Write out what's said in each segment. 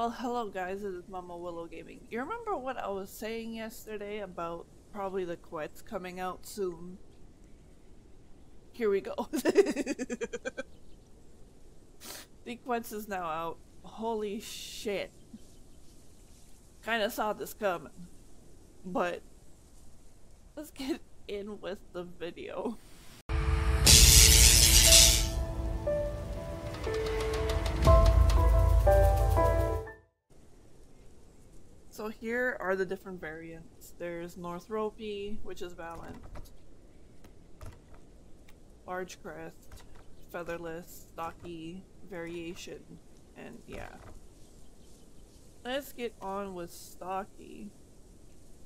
Well, hello guys, it is Mama Willow Gaming. You remember what I was saying yesterday about probably the Quetz coming out soon? Here we go. the Quetz is now out. Holy shit. Kinda saw this coming. But let's get in with the video. So here are the different variants. There's Northropi, which is balanced. Large crest, featherless, stocky, variation, and yeah. Let's get on with stocky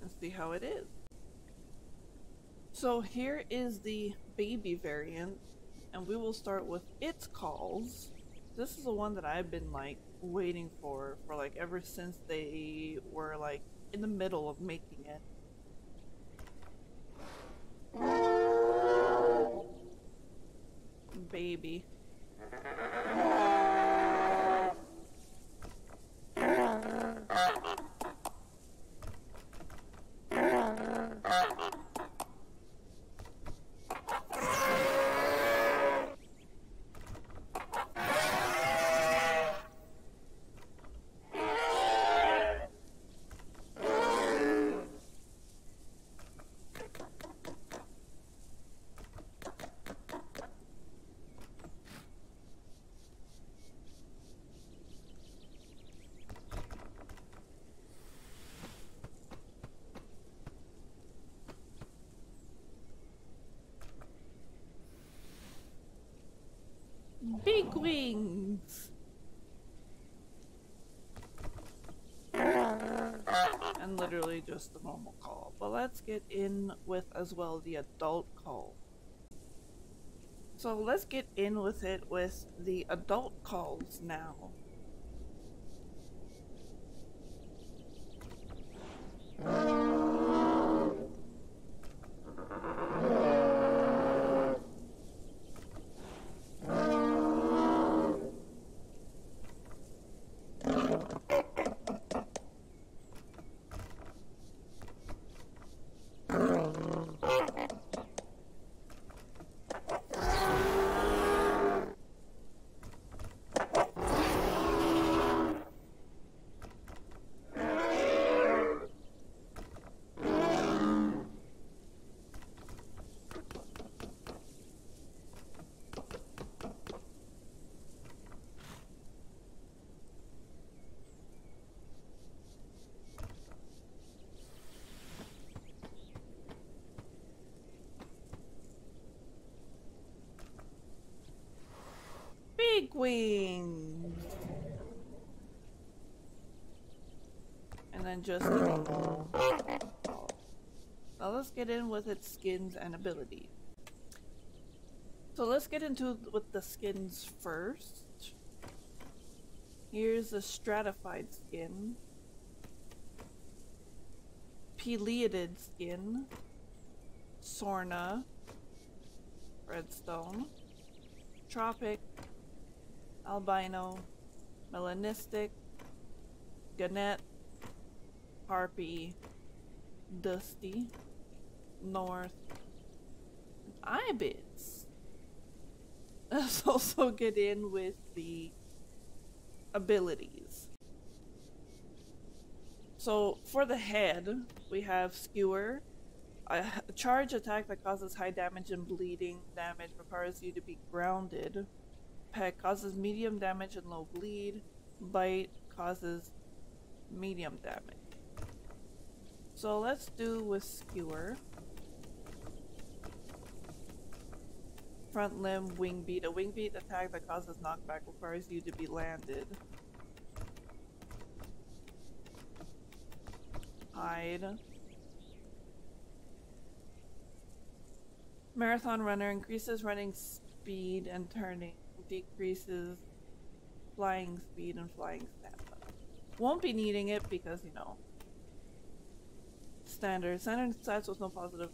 and see how it is. So here is the baby variant, and we will start with its calls. This is the one that I've been like waiting for for like ever since they were like in the middle of making it. Baby. Big wings! and literally just the normal call. But let's get in with as well the adult call. So let's get in with it with the adult calls now. Big wings! Just Now let's get in with its skins and abilities. So let's get into with the skins first. Here's the stratified skin. Pleiaded skin. Sorna. Redstone. Tropic. Albino. Melanistic. Gannet. Harpy. Dusty. North. Ibis. Let's also get in with the abilities. So for the head, we have Skewer. A charge attack that causes high damage and bleeding damage requires you to be grounded. Peck causes medium damage and low bleed. Bite causes medium damage. So let's do with Skewer. Front limb wing beat. A wing beat attack that causes knockback requires you to be landed. Hide. Marathon runner increases running speed and turning, decreases flying speed and flying stamina. Won't be needing it because, you know, standard. Standard stats with no positive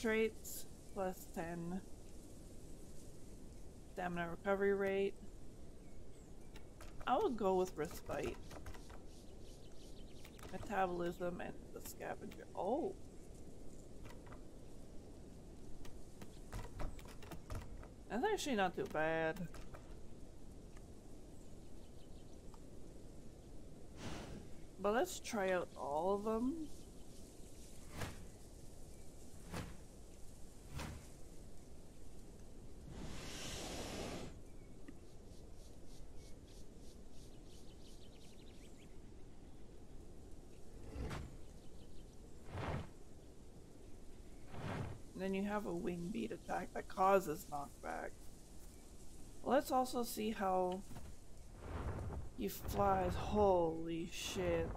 traits, plus 10 stamina recovery rate. I would go with respite. metabolism, and the scavenger. Oh. That's actually not too bad. But let's try out all of them. You have a wing beat attack that causes knockback. Let's also see how he flies. Holy shit.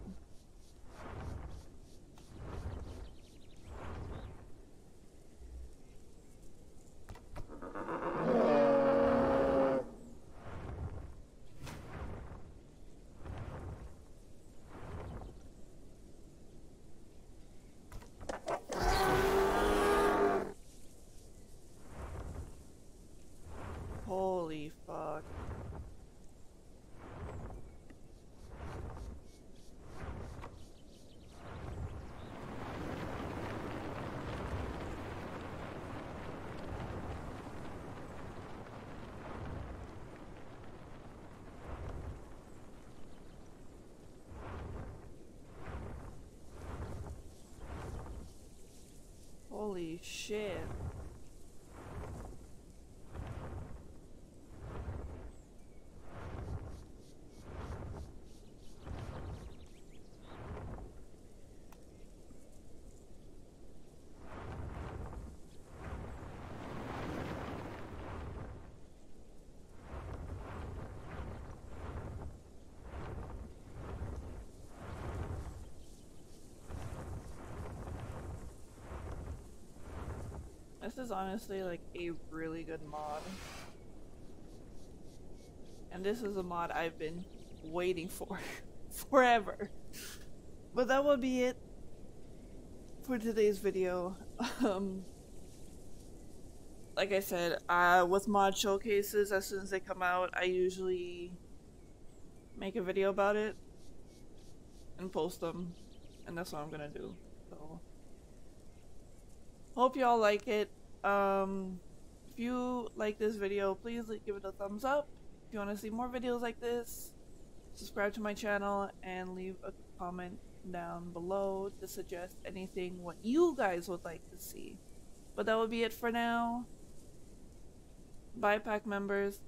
Holy fuck. Shit. This is honestly like a really good mod. And this is a mod I've been waiting for forever. But that will be it for today's video. Um, like I said, uh, with mod showcases, as soon as they come out, I usually make a video about it and post them. And that's what I'm gonna do. So, hope y'all like it. Um, if you like this video, please give it a thumbs up. If you want to see more videos like this, subscribe to my channel and leave a comment down below to suggest anything what you guys would like to see. But that would be it for now. Bye, pack members.